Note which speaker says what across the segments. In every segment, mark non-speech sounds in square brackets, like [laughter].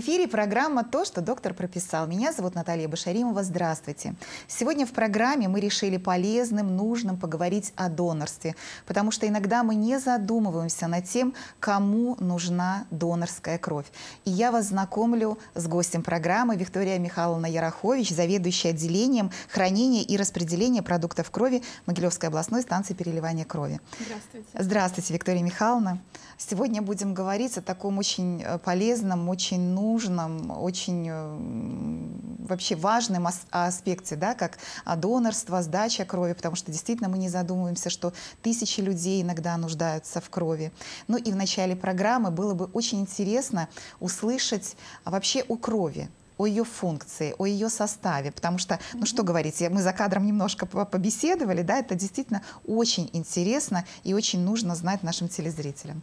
Speaker 1: В эфире программа «То, что доктор прописал». Меня зовут Наталья Башаримова. Здравствуйте. Сегодня в программе мы решили полезным, нужным поговорить о донорстве, потому что иногда мы не задумываемся над тем, кому нужна донорская кровь. И я вас знакомлю с гостем программы Виктория Михайловна Ярохович, заведующая отделением хранения и распределения продуктов крови Могилевской областной станции переливания крови.
Speaker 2: Здравствуйте.
Speaker 1: Здравствуйте, Виктория Михайловна. Сегодня будем говорить о таком очень э, полезном, очень нужном, очень э, вообще важном аспекте, да, как донорство, сдача крови, потому что действительно мы не задумываемся, что тысячи людей иногда нуждаются в крови. Ну и в начале программы было бы очень интересно услышать вообще о крови, о ее функции, о ее составе, потому что, ну что говорить, мы за кадром немножко побеседовали, да, это действительно очень интересно и очень нужно знать нашим телезрителям.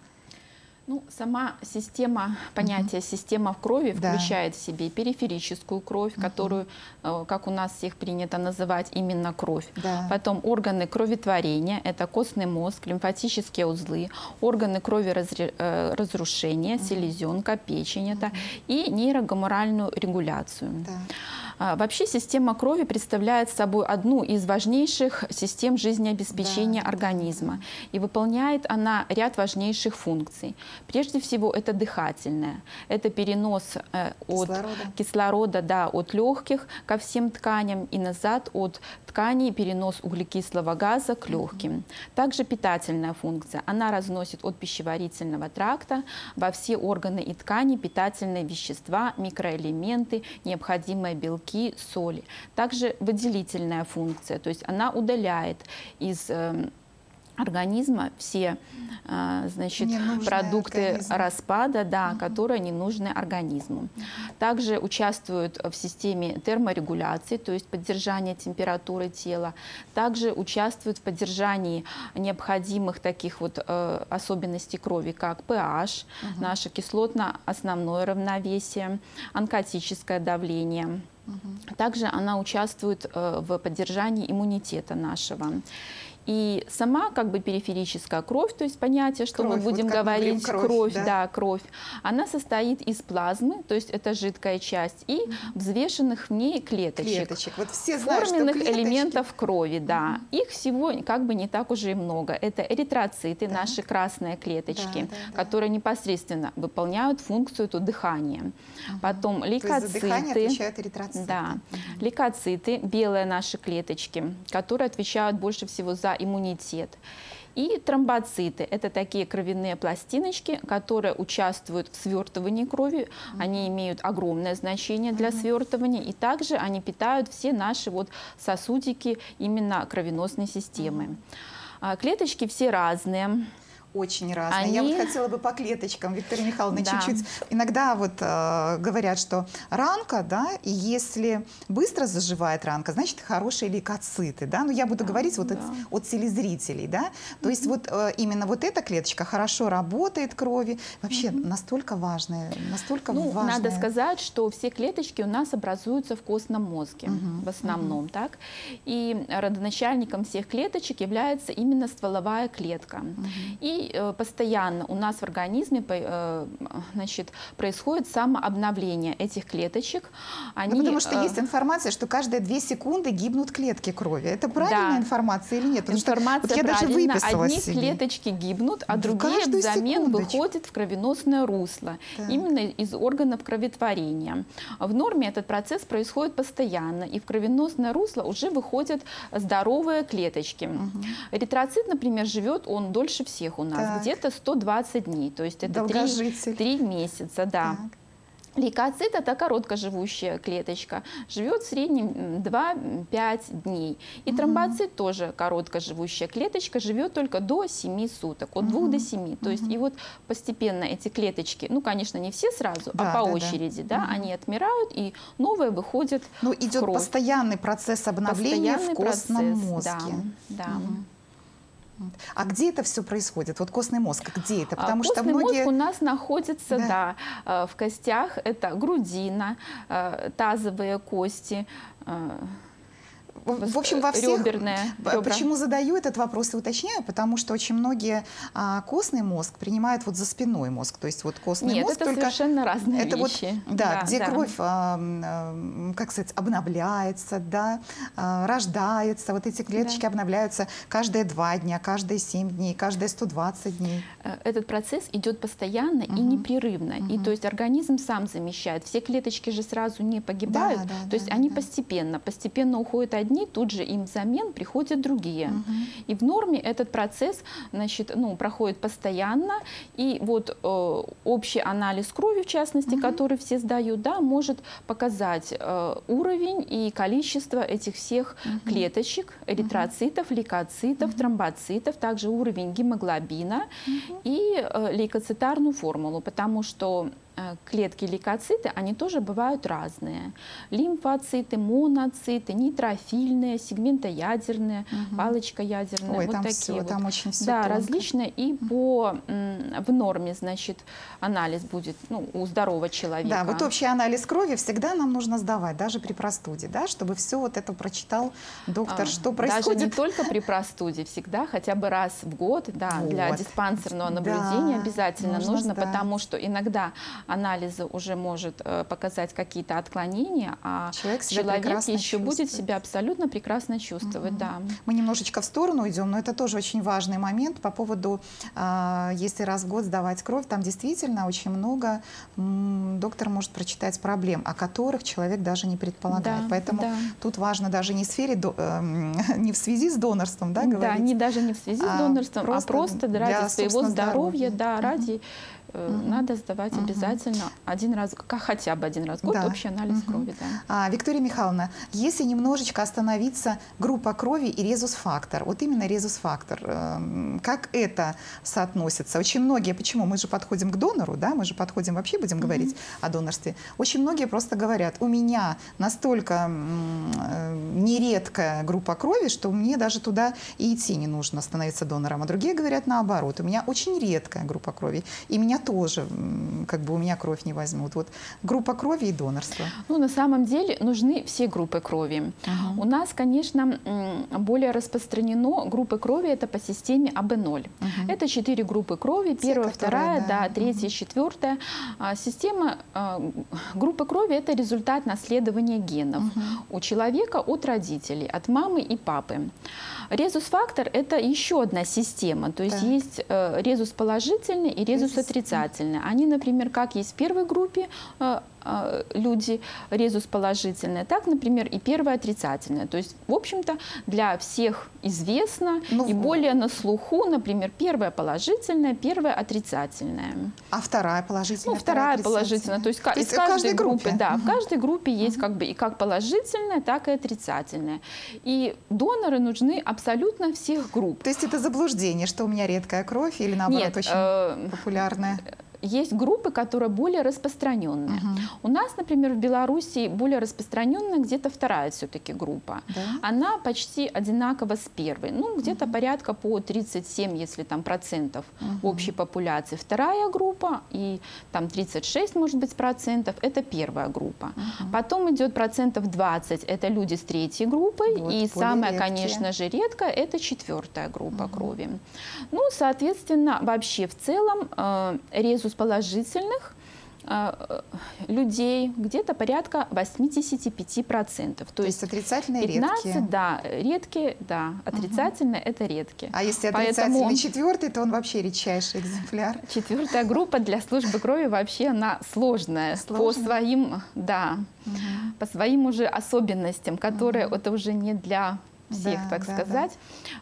Speaker 2: Ну, сама система, понятие система в крови да. включает в себе периферическую кровь, угу. которую, э, как у нас всех принято называть, именно кровь. Да. Потом органы кроветворения, это костный мозг, лимфатические узлы, органы крови э, разрушения, угу. селезенка, печень, это, и нейрогоморальную регуляцию. Да. А, вообще система крови представляет собой одну из важнейших систем жизнеобеспечения да. организма. И выполняет она ряд важнейших функций. Прежде всего, это дыхательная. Это перенос э, от кислорода, кислорода да, от легких ко всем тканям и назад от тканей перенос углекислого газа к легким. Также питательная функция. Она разносит от пищеварительного тракта во все органы и ткани питательные вещества, микроэлементы, необходимые белки, соли. Также выделительная функция, то есть она удаляет из эм, организма все а, значит, продукты организму. распада, да, угу. которые не нужны организму. Угу. Также участвуют в системе терморегуляции, то есть поддержания температуры тела. Также участвуют в поддержании необходимых таких вот э, особенностей крови, как pH, угу. наше кислотно-основное равновесие, онкотическое давление. Также она участвует э, в поддержании иммунитета нашего. И сама как бы периферическая кровь, то есть понятие, что кровь, мы будем вот говорить, кровь, кровь да? да, кровь, она состоит из плазмы, то есть это жидкая часть, и взвешенных в ней клеточек.
Speaker 1: Клеточек. Вот все знают,
Speaker 2: форменных что элементов крови, да. Угу. Их всего как бы не так уже и много. Это эритроциты, да. наши красные клеточки, да, да, да. которые непосредственно выполняют функцию то дыхания. Угу. Потом лейкоциты. То есть
Speaker 1: отвечают эритроциты.
Speaker 2: Да. Угу. Лейкоциты, белые наши клеточки, которые отвечают больше всего за иммунитет. И тромбоциты – это такие кровяные пластиночки, которые участвуют в свертывании крови. Они имеют огромное значение для свертывания. И также они питают все наши вот сосудики именно кровеносной системы. А, клеточки все разные
Speaker 1: очень разные. Они... Я вот хотела бы по клеточкам, Виктория Михайловна, да. чуть-чуть. Иногда вот э, говорят, что ранка, да, и если быстро заживает ранка, значит хорошие лейкоциты, да. Но я буду да, говорить вот да. от, от телезрителей, да. То mm-hmm. есть вот э, именно вот эта клеточка хорошо работает крови. Вообще mm-hmm. настолько важная, настолько
Speaker 2: ну,
Speaker 1: важная.
Speaker 2: Надо сказать, что все клеточки у нас образуются в костном мозге mm-hmm. в основном, mm-hmm. так. И родоначальником всех клеточек является именно стволовая клетка. Mm-hmm. И Э, постоянно у нас в организме э, значит, происходит самообновление этих клеточек.
Speaker 1: Ну, Они, ну, потому что э, есть информация, что каждые две секунды гибнут клетки крови. Это правильная да. информация или нет?
Speaker 2: Потому информация что, вот я правильна. Даже Одни себе. клеточки гибнут, а другие взамен секундочку. выходят в кровеносное русло. Так. Именно из органов кроветворения. В норме этот процесс происходит постоянно, и в кровеносное русло уже выходят здоровые клеточки. Угу. Эритроцит, например, живет он дольше всех у нас нас где-то 120 дней, то есть это 3, 3 месяца, да. Так. Лейкоцит – это короткоживущая клеточка, живет в среднем 2-5 дней. И угу. тромбоцит тоже короткоживущая клеточка, живет только до 7 суток, от угу. 2 до 7. То угу. есть и вот постепенно эти клеточки, ну, конечно, не все сразу, а да, а по да, очереди, да, да угу. они отмирают, и новые выходят
Speaker 1: Ну, идет
Speaker 2: кровь.
Speaker 1: постоянный процесс обновления постоянный в костном процесс, мозге.
Speaker 2: Да, да. Угу.
Speaker 1: А где это все происходит? Вот костный мозг, где это?
Speaker 2: А, Потому костный что многие... мозг у нас находится, да. да, э, в костях. Это грудина, э, тазовые кости,
Speaker 1: э. В общем, во всех... Реберная. [laughs] Ребра. Почему задаю этот вопрос и уточняю? Потому что очень многие а, костный мозг принимают вот за спиной мозг. То есть вот костный
Speaker 2: Нет,
Speaker 1: мозг
Speaker 2: это
Speaker 1: только...
Speaker 2: совершенно разные
Speaker 1: это
Speaker 2: вещи.
Speaker 1: Вот, да, да, где да. кровь, а, как сказать, обновляется, да, а, рождается. Вот эти клеточки да. обновляются каждые два дня, каждые семь дней, каждые 120 дней.
Speaker 2: Э, этот процесс идет постоянно угу. и непрерывно. Угу. И то есть организм сам замещает. Все клеточки же сразу не погибают. Да, да, то да, есть да, они да. постепенно, постепенно уходят одни, тут же им взамен приходят другие. Угу. И в норме этот процесс значит, ну, проходит постоянно. И вот э, общий анализ крови, в частности, угу. который все сдают, да, может показать э, уровень и количество этих всех угу. клеточек, эритроцитов, лейкоцитов, угу. тромбоцитов, также уровень гемоглобина угу. и э, лейкоцитарную формулу, потому что клетки лейкоциты, они тоже бывают разные. Лимфоциты, моноциты, нейтрофильные, сегментоядерные, угу. палочкоядерные.
Speaker 1: Ой, вот там такие все, вот. там очень все
Speaker 2: Да, тонко. различные. И по, в норме, значит, анализ будет ну, у здорового человека.
Speaker 1: Да, вот общий анализ крови всегда нам нужно сдавать, даже при простуде, да, чтобы все вот это прочитал доктор, а, что происходит.
Speaker 2: Даже не только при простуде, всегда хотя бы раз в год, да, вот. для диспансерного наблюдения да, обязательно нужно, нужно потому что иногда анализа уже может э, показать какие-то отклонения, а человек, человек еще будет себя абсолютно прекрасно чувствовать. Угу. Да.
Speaker 1: Мы немножечко в сторону идем, но это тоже очень важный момент по поводу, э, если раз в год сдавать кровь, там действительно очень много доктор может прочитать проблем, о которых человек даже не предполагает. Да, Поэтому да. тут важно даже не в сфере, э, [laughs] не в связи с донорством, да, говорить.
Speaker 2: Да, не даже не в связи с а донорством, а просто, а просто ради своего здоровья, здоровья да, угу. ради угу. надо сдавать угу. обязательно один раз, как хотя бы один раз в год да. общий анализ угу. крови. Да.
Speaker 1: А, Виктория Михайловна, если немножечко остановиться группа крови и резус-фактор, вот именно резус-фактор, э, как это соотносится? Очень многие, почему? Мы же подходим к донору, да, мы же подходим, вообще будем говорить угу. о донорстве. Очень многие просто говорят, у меня настолько э, нередкая группа крови, что мне даже туда и идти не нужно становиться донором. А другие говорят наоборот, у меня очень редкая группа крови, и меня тоже, как бы у меня кровь не возьмут. Вот группа крови и донорство.
Speaker 2: Ну, на самом деле нужны все группы крови. Угу. У нас, конечно, более распространено группы крови, это по системе АБ0. Угу. Это четыре группы крови, первая, вторая, да, да третья, угу. четвертая. А, система а, группы крови – это результат наследования генов угу. у человека от родителей, от мамы и папы. Резус-фактор – это еще одна система, то есть так. есть э, резус положительный и резус, резус отрицательный. Они, например, как есть в первой группе э, люди резус положительный, так, например, и первая отрицательная. То есть, в общем-то, для всех известно ну, и более на слуху, например, первая положительная, первая отрицательная.
Speaker 1: А вторая положительная?
Speaker 2: Ну, вторая, вторая положительная. То есть, то есть из каждой группе, группе да, угу. в каждой группе есть угу. как бы и как положительная, так и отрицательная. И доноры нужны абсолютно всех групп.
Speaker 1: То есть это заблуждение, что у меня редкая кровь или наоборот Нет, очень э, популярная?
Speaker 2: Есть группы, которые более распространенные. Угу. У нас, например, в Беларуси более распространенная где-то вторая все-таки группа. Да? Она почти одинакова с первой. Ну, где-то угу. порядка по 37, если там процентов угу. общей популяции. Вторая группа и там 36, может быть, процентов – это первая группа. Угу. Потом идет процентов 20 – это люди с третьей группой. Вот, и самая, редкие. конечно же, редкая – это четвертая группа угу. крови. Ну, соответственно, вообще в целом э, резус положительных э, людей где-то порядка 85%.
Speaker 1: То, То есть отрицательные 15, редкие?
Speaker 2: Да, редкие, да, отрицательные угу. это редкие.
Speaker 1: А если отрицательный Поэтому... четвертый, то он вообще редчайший экземпляр. [laughs]
Speaker 2: Четвертая группа для службы крови вообще она сложная Сложно? по своим, да, угу. по своим уже особенностям, которые угу. это уже не для всех, да, так да, сказать.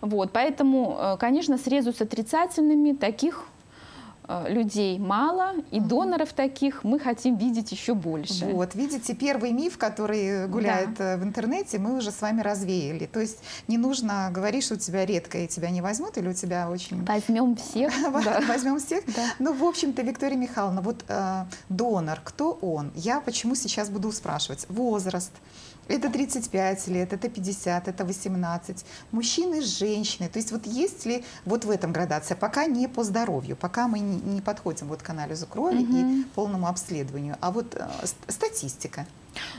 Speaker 2: Да. Вот, поэтому, э, конечно, срезу с отрицательными таких Э, людей мало, и угу. доноров таких мы хотим видеть еще больше.
Speaker 1: Вот, видите, первый миф, который гуляет да. Э, в интернете, мы уже с вами развеяли. То есть не нужно говорить, что у тебя редко и тебя не возьмут, или у тебя очень...
Speaker 2: Возьмем всех. [laughs]
Speaker 1: Возьмем всех? Ну, в общем-то, Виктория Михайловна, вот э, донор, кто он? Я почему сейчас буду спрашивать? Возраст, это 35 лет, это 50, это 18. Мужчины, женщины. То есть вот есть ли вот в этом градация? Пока не по здоровью, пока мы не подходим вот к анализу крови угу. и полному обследованию. А вот э, статистика.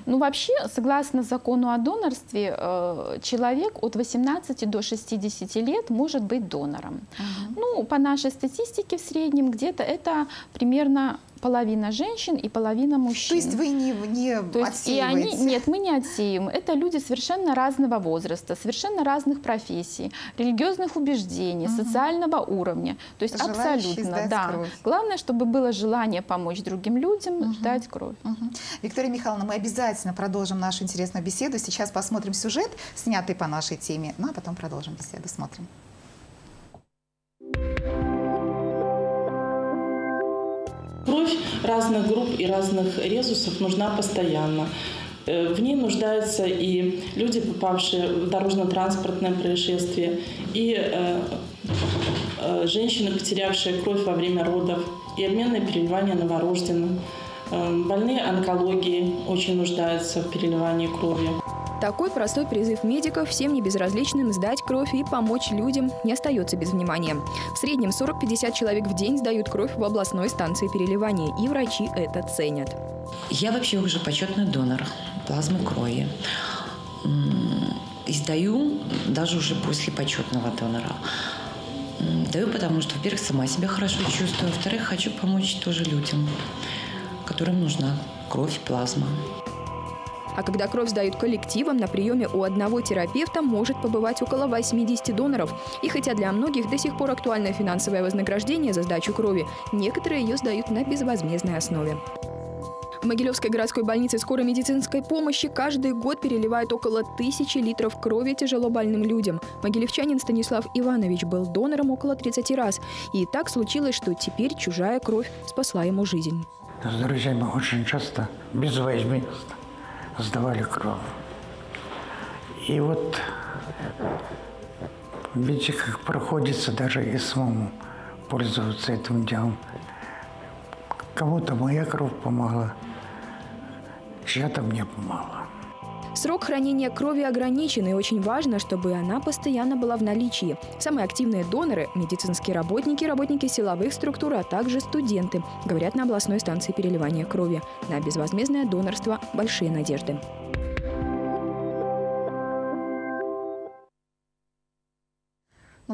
Speaker 2: Ну, вообще, согласно закону о донорстве, э, человек от 18 до 60 лет может быть донором. Угу. Ну, по нашей статистике в среднем где-то это примерно половина женщин и половина мужчин.
Speaker 1: То есть вы не, не То есть и они,
Speaker 2: Нет, мы не отсеиваем. Это люди совершенно разного возраста, совершенно разных профессий, религиозных убеждений, угу. социального уровня. То есть абсолютно, да. Кровь. Главное, чтобы было желание помочь другим людям угу. дать кровь. Угу.
Speaker 1: Виктория Михайловна, мы обязательно продолжим нашу интересную беседу. Сейчас посмотрим сюжет, снятый по нашей теме, ну а потом продолжим беседу. Смотрим.
Speaker 3: Кровь разных групп и разных резусов нужна постоянно. Э, в ней нуждаются и люди, попавшие в дорожно-транспортное происшествие, и э, э, женщины, потерявшие кровь во время родов, и обменное переливание новорожденным. Больные онкологии очень нуждаются в переливании крови.
Speaker 4: Такой простой призыв медиков всем небезразличным сдать кровь и помочь людям не остается без внимания. В среднем 40-50 человек в день сдают кровь в областной станции переливания, и врачи это ценят.
Speaker 5: Я вообще уже почетный донор плазмы крови. И сдаю даже уже после почетного донора. Даю, потому что, во-первых, сама себя хорошо чувствую, во-вторых, хочу помочь тоже людям, которым нужна кровь, плазма.
Speaker 4: А когда кровь сдают коллективом, на приеме у одного терапевта может побывать около 80 доноров. И хотя для многих до сих пор актуальное финансовое вознаграждение за сдачу крови, некоторые ее сдают на безвозмездной основе. В Могилевской городской больнице скорой медицинской помощи каждый год переливают около тысячи литров крови тяжело больным людям. Могилевчанин Станислав Иванович был донором около 30 раз. И так случилось, что теперь чужая кровь спасла ему жизнь.
Speaker 6: С друзьями очень часто безвозмездно сдавали кровь. И вот видите, как проходится даже и самому пользоваться этим делом. Кому-то моя кровь помогла, чья-то мне помогла.
Speaker 4: Срок хранения крови ограничен, и очень важно, чтобы она постоянно была в наличии. Самые активные доноры – медицинские работники, работники силовых структур, а также студенты, говорят на областной станции переливания крови. На безвозмездное донорство – большие надежды.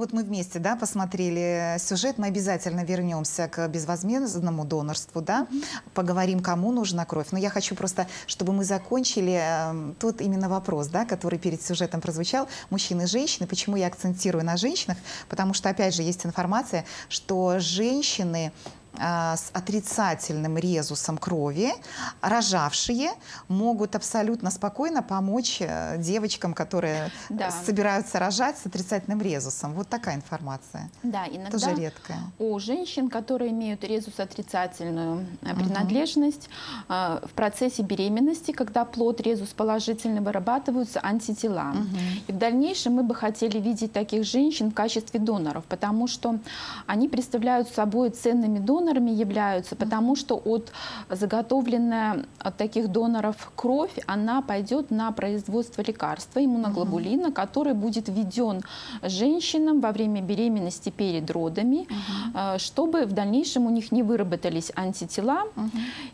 Speaker 1: Вот мы вместе, да, посмотрели сюжет, мы обязательно вернемся к безвозмездному донорству, да, поговорим, кому нужна кровь. Но я хочу просто, чтобы мы закончили э, тот именно вопрос, да, который перед сюжетом прозвучал, мужчины и женщины. Почему я акцентирую на женщинах? Потому что, опять же, есть информация, что женщины с отрицательным резусом крови, рожавшие, могут абсолютно спокойно помочь э, девочкам, которые да. собираются рожать с отрицательным резусом. Вот такая информация.
Speaker 2: Да, иногда
Speaker 1: Тоже редкая.
Speaker 2: у женщин, которые имеют резус отрицательную э, принадлежность, угу. в процессе беременности, когда плод резус положительный, вырабатываются антитела. Угу. И в дальнейшем мы бы хотели видеть таких женщин в качестве доноров, потому что они представляют собой ценными донорами, донорами являются, потому что от заготовленная от таких доноров кровь, она пойдет на производство лекарства иммуноглобулина, угу. который будет введен женщинам во время беременности перед родами, угу. чтобы в дальнейшем у них не выработались антитела угу.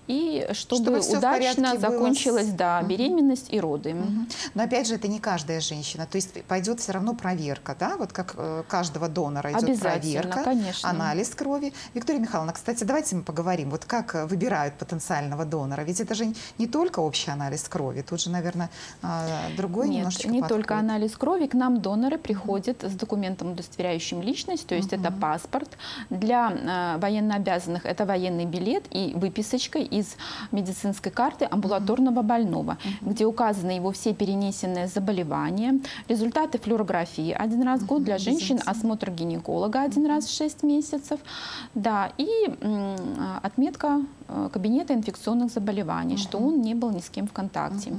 Speaker 2: и чтобы, чтобы удачно закончилась да, угу. беременность и роды.
Speaker 1: Но опять же, это не каждая женщина, то есть пойдет все равно проверка, да, вот как э, каждого донора идет проверка, конечно. анализ крови. Виктория Михайловна, кстати, давайте мы поговорим, вот как э, выбирают потенциального донора. Ведь это же не только общий анализ крови, тут же, наверное, а, другой
Speaker 2: Нет,
Speaker 1: немножечко
Speaker 2: не
Speaker 1: подход.
Speaker 2: только анализ крови. К нам доноры приходят с документом, удостоверяющим личность, то есть uh это паспорт. Для э, военнообязанных это военный билет и выписочка из медицинской карты амбулаторного больного, uh где указаны его все перенесенные заболевания, результаты флюорографии один раз в год для женщин, осмотр гинеколога один раз в 6 месяцев, да, и отметка э, кабинета инфекционных заболеваний, угу. что он не был ни с кем в контакте. Угу.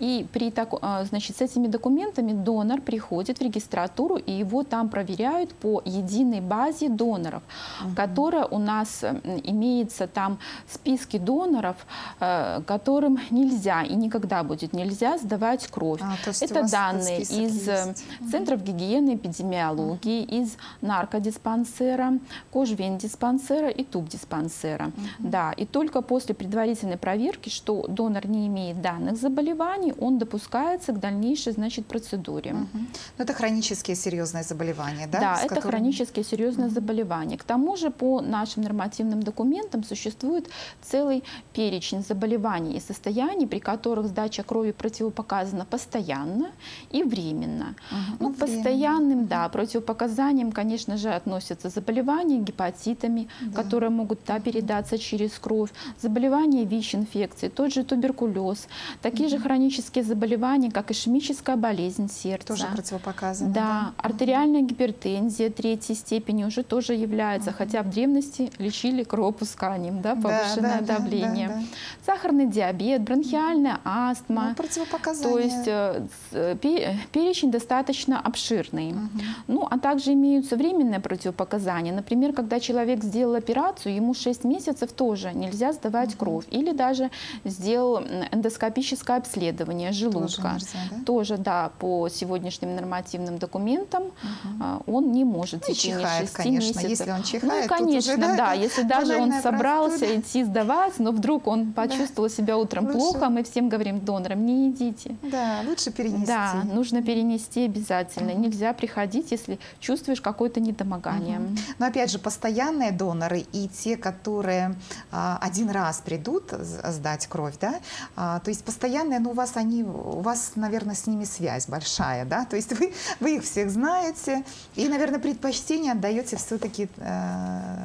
Speaker 2: И при так, а, значит, с этими документами донор приходит в регистратуру, и его там проверяют по единой базе доноров, угу. которая у нас имеется там списки доноров, э, которым нельзя и никогда будет нельзя сдавать кровь. А, Это данные из э, есть. центров гигиены, эпидемиологии, угу. из наркодиспансера, кожвендиспансера и тубдиспансера. Угу. Да, и только после предварительной проверки, что донор не имеет данных заболеваний, он допускается к дальнейшей значит, процедуре. Угу.
Speaker 1: Но это хронические серьезные заболевания, да?
Speaker 2: Да, это которым... хронические серьезные угу. заболевания. К тому же по нашим нормативным документам существует целый перечень заболеваний и состояний, при которых сдача крови противопоказана постоянно и временно. Угу. Ну, ну, постоянным, да, противопоказанием, конечно же, относятся заболевания гепатитами, да. которые могут да, передаться через кровь, заболевания ВИЧ-инфекции, тот же туберкулез, такие угу. же хронические заболевания, как ишемическая болезнь сердца.
Speaker 1: Тоже противопоказано.
Speaker 2: Да, да. артериальная гипертензия третьей степени уже тоже является, угу. хотя в древности лечили кровопусканием, да, повышенное да, да, давление. Да, да, да. Сахарный диабет, бронхиальная астма.
Speaker 1: Ну, противопоказания.
Speaker 2: То есть э, э, перечень достаточно обширный. Угу. Ну, а также имеются временные противопоказания. Например, когда человек сделал операцию, ему 6 месяцев тоже нельзя сдавать угу. кровь. Или даже сделал эндоскопическое обследование желудка. Тоже, нельзя, да? тоже да, по сегодняшним нормативным документам угу. он не может
Speaker 1: ну, в течение чихает, 6 конечно. месяцев. Если он чихает,
Speaker 2: ну, конечно,
Speaker 1: уже, да,
Speaker 2: да. Если даже он собрался простуда. идти сдавать, но вдруг он почувствовал да. себя утром лучше. плохо, мы всем говорим донорам, не идите.
Speaker 1: Да, лучше перенести.
Speaker 2: Да, нужно перенести обязательно. Угу. Нельзя приходить, если чувствуешь какое-то недомогание. Угу.
Speaker 1: Но опять же, постоянные доноры и те, которые а, один раз придут сдать кровь, да, а, то есть постоянные, ну, у вас они, у вас, наверное, с ними связь большая, да, то есть вы, вы их всех знаете и, наверное, предпочтение отдаете все-таки э,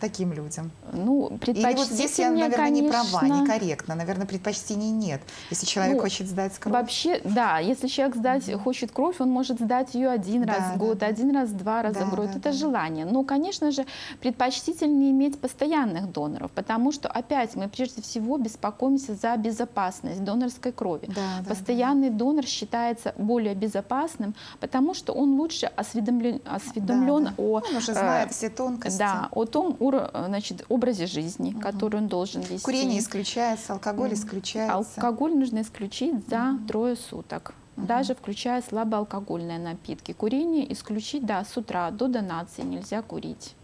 Speaker 1: таким людям?
Speaker 2: Ну, предпочтение,
Speaker 1: Или вот здесь я, наверное, конечно... не права, некорректно. Наверное, предпочтений нет, если человек ну, хочет сдать кровь.
Speaker 2: Вообще, да, если человек сдать, mm-hmm. хочет кровь, он может сдать ее один да, раз в год, да, один раз, два раза да, в год. Да, Это да. желание. Но, конечно же, предпочтительнее иметь постоянных доноров, потому что, опять, мы прежде всего беспокоимся за безопасность донорской крови. Да, Постоянный да. донор считается более безопасным, потому что он лучше осведомлен, осведомлен да, да. о...
Speaker 1: Он уже знает э, все тонкости.
Speaker 2: Да, о том значит, образе жизни, угу. который он должен вести.
Speaker 1: Курение исключается, алкоголь исключается.
Speaker 2: Алкоголь нужно исключить за угу. трое суток. Даже включая слабоалкогольные напитки. Курение исключить, да, с утра до донации нельзя курить.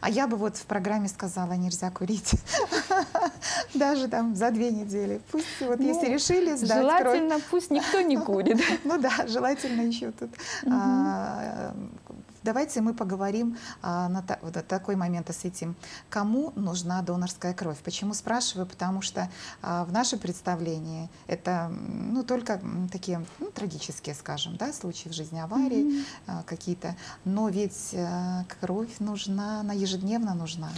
Speaker 1: А я бы вот в программе сказала, нельзя курить. [laughs] Даже там за две недели. Пусть вот ну, если решили сдать
Speaker 2: Желательно пусть никто не курит. [laughs]
Speaker 1: Ну да, желательно еще тут Давайте мы поговорим, а, на та, вот такой момент осветим. Кому нужна донорская кровь? Почему спрашиваю? Потому что а, в нашем представлении это ну, только такие ну, трагические, скажем, да, случаи в жизни аварии mm-hmm. а, какие-то. Но ведь а, кровь нужна, она ежедневно нужна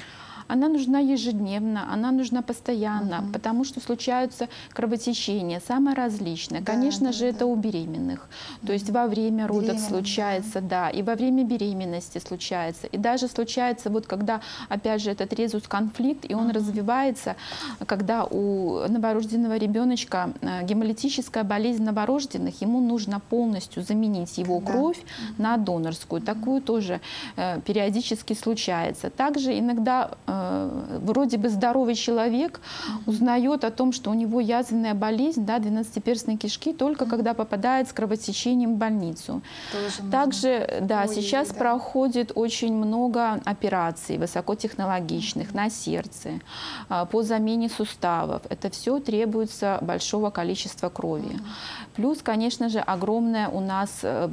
Speaker 2: она нужна ежедневно, она нужна постоянно, угу. потому что случаются кровотечения, самое различное. Да, Конечно да, же, да. это у беременных. То есть во время родов случается, да. и во время беременности случается. И даже случается, вот когда, опять же, этот резус-конфликт, и он угу. развивается, когда у новорожденного ребеночка э, гемолитическая болезнь новорожденных, ему нужно полностью заменить его да. кровь на донорскую. Такую тоже э, периодически случается. Также иногда Э, вроде бы здоровый человек узнает о том, что у него язвенная болезнь, да, двенадцатиперстной кишки, только когда попадает с кровотечением в больницу. Тоже Также, да, Ой, сейчас да. проходит очень много операций высокотехнологичных на сердце, а, по замене суставов. Это все требуется большого количества крови. Плюс, конечно же, огромное у нас э,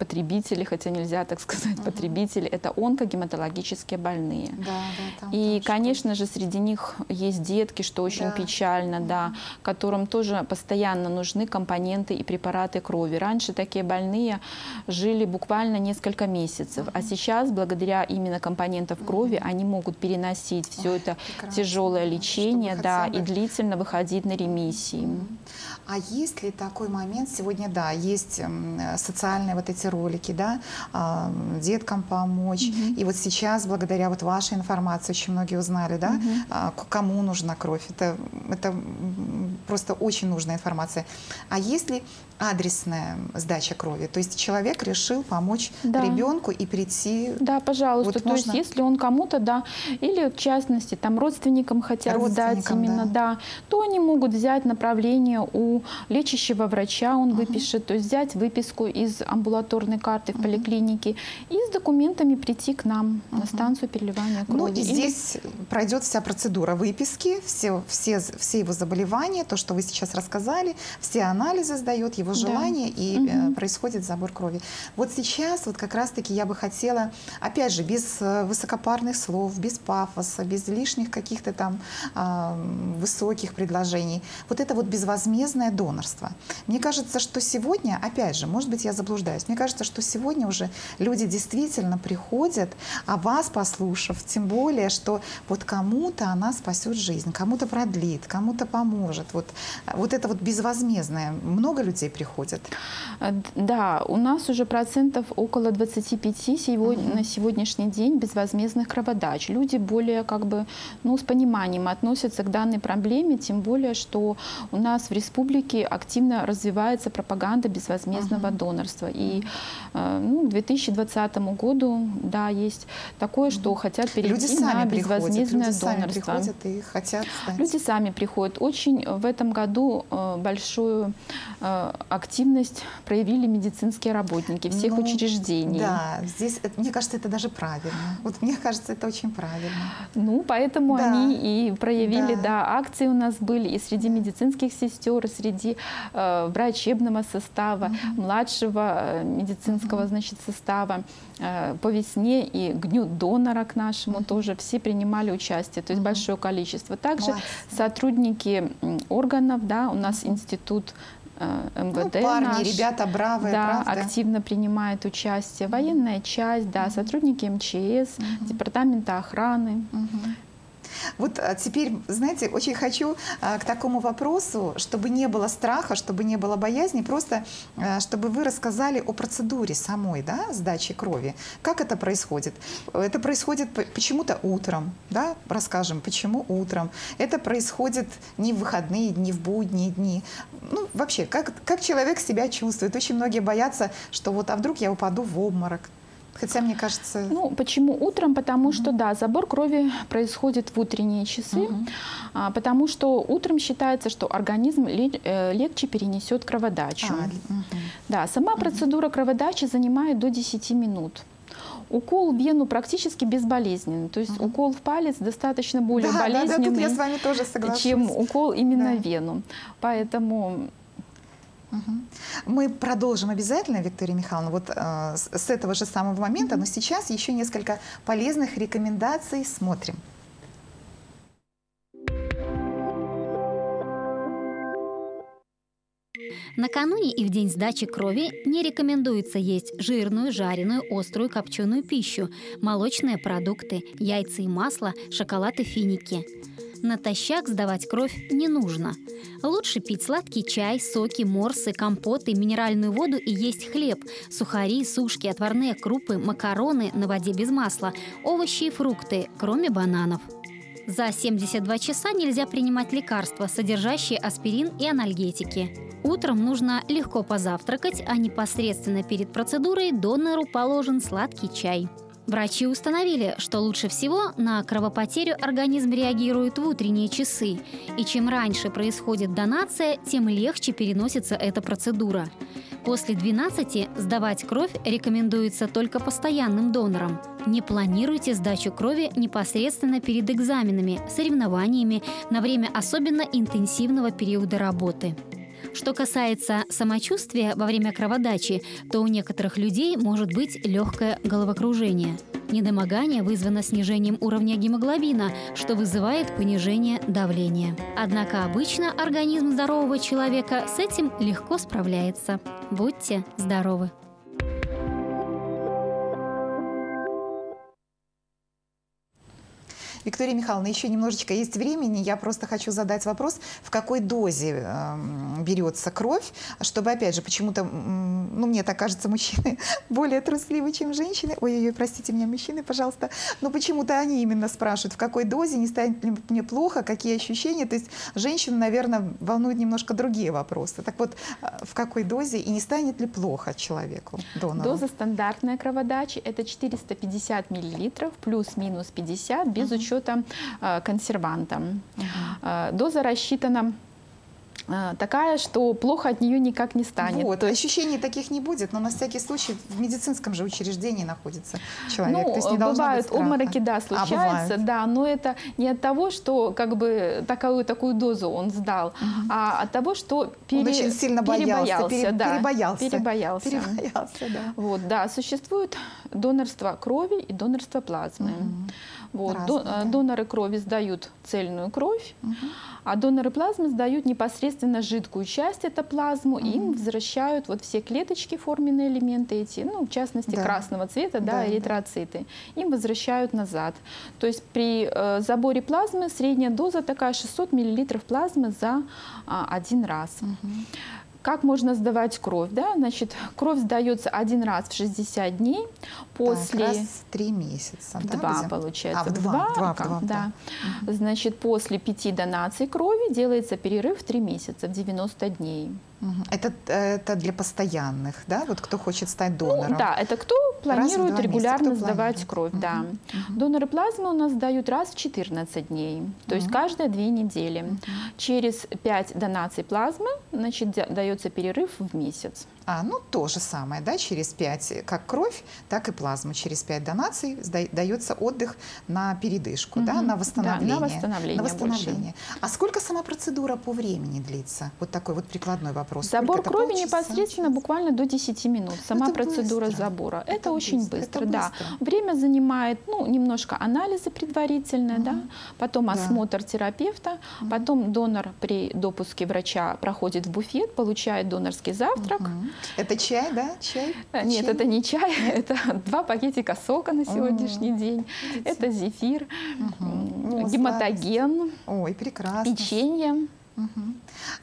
Speaker 2: потребители, хотя нельзя так сказать, угу. потребители, это онкогематологические больные.
Speaker 1: Да,
Speaker 2: да, и, конечно же, среди них есть детки, что очень да. печально, угу. да, которым тоже постоянно нужны компоненты и препараты крови. Раньше такие больные жили буквально несколько месяцев, угу. а сейчас, благодаря именно компонентам крови, угу. они могут переносить все Ой, это прекрасно. тяжелое лечение, да, бы... и длительно выходить на ремиссии.
Speaker 1: А есть ли такой момент сегодня, да, есть социальные вот эти ролики, да, а, деткам помочь. Угу. И вот сейчас, благодаря вот вашей информации, очень многие узнали, да, угу. кому нужна кровь. Это, это просто очень нужная информация. А если адресная сдача крови. То есть человек решил помочь да. ребенку и прийти.
Speaker 2: Да, пожалуйста. Вот То можно... есть если он кому-то, да, или в частности там родственникам хотят родственникам, сдать именно, да. да, то они могут взять направление у лечащего врача, он угу. выпишет, то есть взять выписку из амбулаторной карты в угу. поликлинике и с документами прийти к нам угу. на станцию переливания крови.
Speaker 1: Ну и или... здесь пройдет вся процедура выписки, все, все, все его заболевания, то, что вы сейчас рассказали, все анализы сдает, его желание, да. и угу. происходит забор крови. Вот сейчас вот как раз-таки я бы хотела, опять же, без э, высокопарных слов, без пафоса, без лишних каких-то там э, высоких предложений, вот это вот безвозмездное донорство. Мне кажется, что сегодня, опять же, может быть, я заблуждаюсь, мне кажется, что сегодня уже люди действительно приходят, а вас послушав, тем более, что вот кому-то она спасет жизнь, кому-то продлит, кому-то поможет. Вот, вот это вот безвозмездное. Много людей приходят?
Speaker 2: Э, да, у нас уже процентов около 25 сегодня, угу. на сегодняшний день безвозмездных кроводач. Люди более как бы ну, с пониманием относятся к данной проблеме, тем более, что у нас в республике активно развивается пропаганда безвозмездного угу. донорства. И э, ну, к 2020 году, да, есть такое, что хотят перейти люди сами на безвозмездное
Speaker 1: приходят, люди
Speaker 2: донорство.
Speaker 1: Сами приходят и хотят стать.
Speaker 2: Люди сами приходят. Очень в этом году э, большую активность проявили медицинские работники всех ну, учреждений.
Speaker 1: Да, здесь, мне кажется, это даже правильно. Вот мне кажется, это очень правильно.
Speaker 2: Ну, поэтому да. они и проявили, да. да, акции у нас были и среди медицинских сестер, и среди э, врачебного состава, угу. младшего э, медицинского, угу. значит, состава. Э, по весне и к дню донора к нашему угу. тоже все принимали участие, то есть угу. большое количество. Также Молодцы. сотрудники органов, да, у нас институт МВД ну,
Speaker 1: парни,
Speaker 2: наш,
Speaker 1: ребята бравые,
Speaker 2: да,
Speaker 1: правда?
Speaker 2: активно принимает участие. Военная часть, да, сотрудники МЧС, угу. департамента охраны.
Speaker 1: Угу. Вот а, теперь, знаете, очень хочу а, к такому вопросу, чтобы не было страха, чтобы не было боязни, просто а, чтобы вы рассказали о процедуре самой, да, сдачи крови. Как это происходит? Это происходит почему-то утром, да, расскажем, почему утром. Это происходит не в выходные дни, в будние дни. Ну, вообще, как, как человек себя чувствует? Очень многие боятся, что вот, а вдруг я упаду в обморок, Хотя мне кажется...
Speaker 2: Ну, почему утром? Потому угу. что, да, забор крови происходит в утренние часы, угу. а, потому что утром считается, что организм э, легче перенесет кроводачу. А, угу. Да, сама угу. процедура кроводачи занимает до 10 минут. Укол в вену практически безболезненный. То есть угу. укол в палец достаточно более да, болезненный, да, да, тут я с вами тоже чем укол именно да. в вену. Поэтому
Speaker 1: мы продолжим обязательно, Виктория Михайловна, вот э, с, с этого же самого момента, но сейчас еще несколько полезных рекомендаций смотрим.
Speaker 7: Накануне и в день сдачи крови не рекомендуется есть жирную, жареную, острую, копченую пищу, молочные продукты, яйца и масло, шоколад и финики. Натощак сдавать кровь не нужно. Лучше пить сладкий чай, соки, морсы, компоты, минеральную воду и есть хлеб, сухари, сушки, отварные крупы, макароны на воде без масла, овощи и фрукты, кроме бананов. За 72 часа нельзя принимать лекарства, содержащие аспирин и анальгетики. Утром нужно легко позавтракать, а непосредственно перед процедурой донору положен сладкий чай. Врачи установили, что лучше всего на кровопотерю организм реагирует в утренние часы, и чем раньше происходит донация, тем легче переносится эта процедура. После 12 сдавать кровь рекомендуется только постоянным донорам. Не планируйте сдачу крови непосредственно перед экзаменами, соревнованиями, на время особенно интенсивного периода работы. Что касается самочувствия во время кроводачи, то у некоторых людей может быть легкое головокружение. Недомогание вызвано снижением уровня гемоглобина, что вызывает понижение давления. Однако обычно организм здорового человека с этим легко справляется. Будьте здоровы!
Speaker 1: Виктория Михайловна, еще немножечко есть времени. Я просто хочу задать вопрос, в какой дозе э, берется кровь, чтобы, опять же, почему-то, ну, мне так кажется, мужчины [laughs] более трусливы, чем женщины. Ой-ой-ой, простите меня, мужчины, пожалуйста. Но почему-то они именно спрашивают, в какой дозе, не станет ли мне плохо, какие ощущения. То есть женщину, наверное, волнуют немножко другие вопросы. Так вот, э, в какой дозе и не станет ли плохо человеку, донору?
Speaker 2: Доза стандартная кроводачи – это 450 миллилитров плюс-минус 50 без uh-huh. Учета э, консерванта. Uh-huh. Доза рассчитана а, такая, что плохо от нее никак не станет.
Speaker 1: Вот, ощущений таких не будет, но на всякий случай в медицинском же учреждении находится человек.
Speaker 2: Ну, То есть не бывают обмороки, да, случаются, а, да, но это не от того, что как бы такую, такую дозу он сдал, угу. а от того, что
Speaker 1: пере... он очень сильно боялся, перебоялся, пере...
Speaker 2: да,
Speaker 1: перебоялся.
Speaker 2: Перебоялся.
Speaker 1: Перебоялся, да.
Speaker 2: Вот, да, существует донорство крови и донорство плазмы. Угу. Вот. Разные, До, да. Доноры крови сдают цельную кровь, угу. а доноры плазмы сдают непосредственно жидкую часть, это плазму, угу. и им возвращают вот все клеточки, форменные элементы эти, ну, в частности, да. красного цвета, да, да эритроциты, да. им возвращают назад. То есть при э, заборе плазмы средняя доза такая 600 мл плазмы за а, один раз. Угу. Как можно сдавать кровь? Да? Значит, кровь сдается один раз в 60 дней после... Так, раз
Speaker 1: в три месяца.
Speaker 2: Два, да, получается. А, в два, два, два, как, два, да. да. Значит, после пяти донаций крови делается перерыв в три месяца, в 90 дней.
Speaker 1: Это, это для постоянных, да? Вот кто хочет стать ну донором?
Speaker 2: Ну, да, это кто планирует регулярно месяца, сдавать кровь, угу. да. Угу. Доноры плазмы у нас сдают раз в 14 дней, то угу. есть каждые две недели. Угу. Через 5 донаций плазмы, значит, дается перерыв в месяц.
Speaker 1: А, ну, то же самое, да, через 5, как кровь, так и плазма. Через 5 донаций дается отдых на передышку, угу. да, на восстановление.
Speaker 2: Да, на восстановление. На восстановление.
Speaker 1: А сколько сама процедура по времени длится? Вот такой вот прикладной вопрос.
Speaker 2: Забор крови непосредственно буквально до 10 минут. Сама это процедура быстро. забора. Это, это очень быстро, быстро, это да. Быстро. Время занимает, ну, немножко анализы предварительные, угу. да, потом да. осмотр терапевта, угу. потом донор при допуске врача проходит в буфет, получает донорский завтрак. Угу.
Speaker 1: Это чай, да? Чай?
Speaker 2: Э, нет, чай? это не чай, Нет? это два пакетика сока на сегодняшний день. Это зефир, угу. гематоген,
Speaker 1: Ой, прекрасно.
Speaker 2: печенье.
Speaker 1: Угу.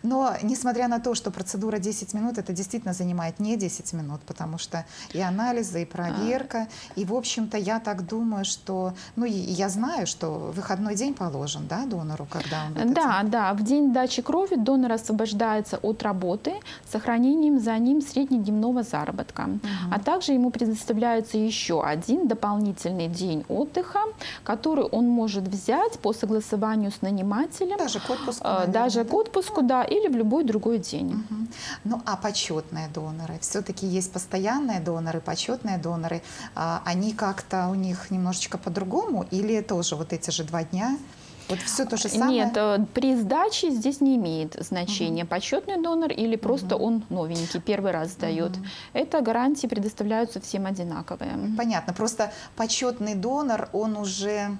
Speaker 1: Но несмотря на то, что процедура 10 минут, это действительно занимает не 10 минут, потому что и анализы, и проверка. А. И, в общем-то, я так думаю, что... Ну, и я знаю, что выходной день положен, да, донору, когда он...
Speaker 2: Да, это... да. В день дачи крови донор освобождается от работы с сохранением за ним среднедневного заработка. Угу. А также ему предоставляется еще один дополнительный день отдыха, который он может взять по согласованию с нанимателем.
Speaker 1: Даже к отпуску,
Speaker 2: э, наверное, Даже к отпуску, да, или в любой другой день. Угу.
Speaker 1: Ну, а почетные доноры? Все-таки есть постоянные доноры, почетные доноры. А они как-то у них немножечко по-другому или тоже вот эти же два дня? Вот все то же самое?
Speaker 2: Нет, э, при сдаче здесь не имеет значения, угу. почетный донор или просто угу. он новенький, первый раз сдает. Угу. Это гарантии предоставляются всем одинаковые.
Speaker 1: Понятно, просто почетный донор, он уже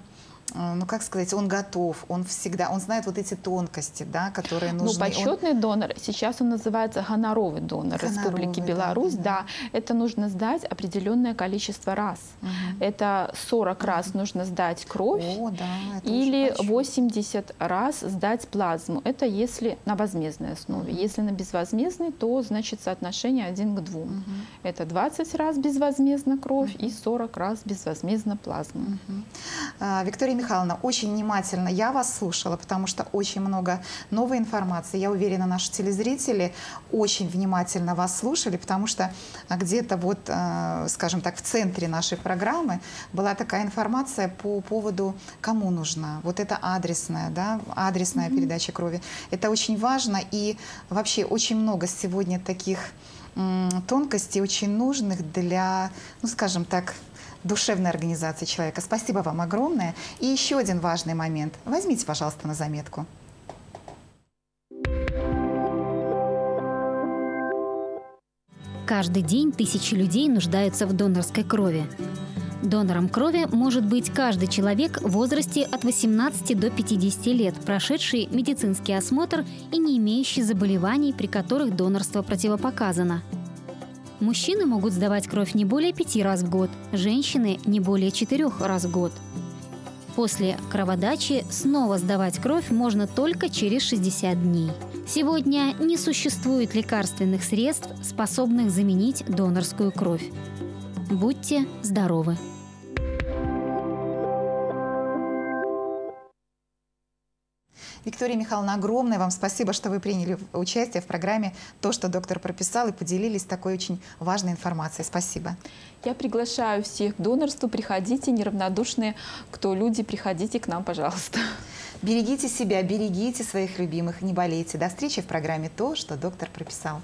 Speaker 1: ну как сказать, он готов, он всегда, он знает вот эти тонкости, да, которые ну, нужны.
Speaker 2: Ну, почетный он... донор, сейчас он называется гоноровый донор гоноровый, Республики Беларусь, да, да. это нужно сдать определенное количество раз. Угу. Это 40 угу. раз нужно сдать кровь О, да, или 80 раз сдать плазму. Это если на возмездной основе. Угу. Если на безвозмездной, то значит соотношение 1 к 2. Угу. Это 20 раз безвозмездно кровь угу. и 40 раз безвозмездно плазму. Угу.
Speaker 1: А, Виктория Михайловна, очень внимательно я вас слушала, потому что очень много новой информации. Я уверена, наши телезрители очень внимательно вас слушали, потому что где-то вот, э, скажем так, в центре нашей программы была такая информация по поводу, кому нужна. Вот это адресная, да, адресная mm-hmm. передача крови. Это очень важно и вообще очень много сегодня таких тонкостей очень нужных для, ну, скажем так, душевной организации человека. Спасибо вам огромное. И еще один важный момент. Возьмите, пожалуйста, на заметку.
Speaker 7: Каждый день тысячи людей нуждаются в донорской крови. Донором крови может быть каждый человек в возрасте от 18 до 50 лет, прошедший медицинский осмотр и не имеющий заболеваний, при которых донорство противопоказано. Мужчины могут сдавать кровь не более пяти раз в год, женщины – не более четырех раз в год. После кроводачи снова сдавать кровь можно только через 60 дней. Сегодня не существует лекарственных средств, способных заменить донорскую кровь. Будьте здоровы!
Speaker 1: Виктория Михайловна, огромное вам спасибо, что вы приняли участие в программе «То, что доктор прописал» и поделились такой очень важной информацией. Спасибо.
Speaker 2: Я приглашаю всех к донорству. Приходите, неравнодушные, кто люди, приходите к нам, пожалуйста.
Speaker 1: Берегите себя, берегите своих любимых, не болейте. До встречи в программе «То, что доктор прописал».